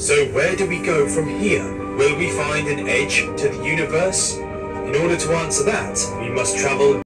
So where do we go from here? Will we find an edge to the universe? In order to answer that, we must travel